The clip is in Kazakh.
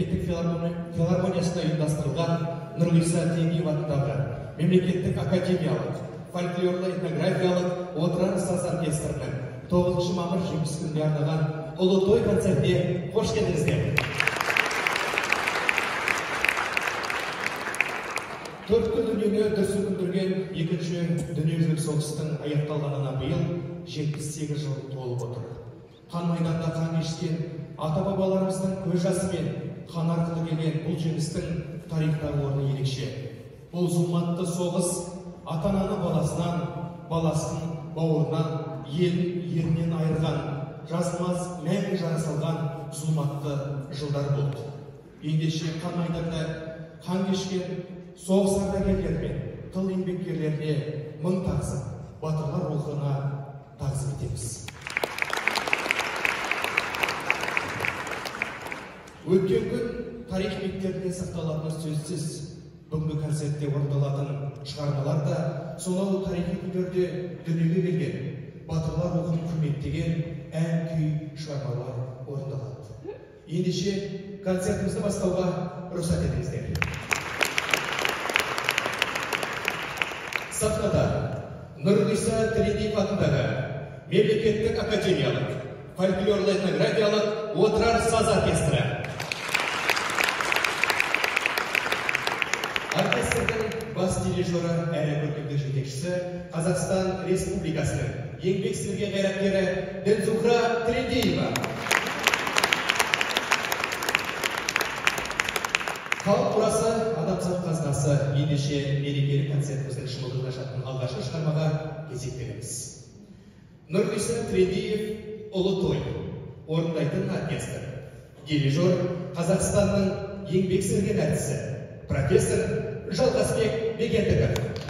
мемлекеттік филармониясында ұйымдастырылған нұрғиса теңиев атындағы мемлекеттік академиялық фольклорлы этнографиялық отырар саз оркестрінің тоғызыншы мамыр жеңіс күніне арналған ұлы той концертіне қош келдіңіздер. Төрт күн дүниені дүр сілкіндірген екінші дүниежүзілік соғыстың аяқталғанына биыл жетпіс сегіз жыл толып отыр. Қан майданда қан кешкен ата бабаларымыздың көз жасымен қан арқылы келген бұл жеңістің тарихтағы орны ерекше. Бұл зұлматты соғыс ата ананы баласынан баласын бауырынан елін ерінен айырған жазылмас мәңгі жара салған зұлматты жылдар болды. Ендеше қан майданда қан кешкен соғыс ардагерлері мен тыл еңбеккерлеріне мың тағзым батырлар рухына тағзым етеміз. Өткен күн тарих беттерінде сақталатыны сөзсіз бүгінгі концертте орындалатын шығармалар да сонау тарихи күндерде дүниеге келген. Батырлар рухын құрметтеген ән күй шығармалар орындалады. Ендеше концертімізді бастауға рұқсат етіңіздер. Сахнада нұрғиса тілендиев атындағы мемлекеттік академиялық фольклорлы этнографиялық отырар саз оркестрі дирижері әрі көркемдік жетекшісі қазақстан республикасының еңбек сіңірген қайраткері дінзухра тілендиева халық мұрасы адамзат қазынасы ендеше мерекелік концертіміздің шымылдығын ашатын алғашқы шығармаға кезек береміз нұрғиса тілендиев ұлы той орындайтын оркестр дирижер қазақстанның еңбек сіңірген әртісі профессор žaltas mėgėtika. Mėg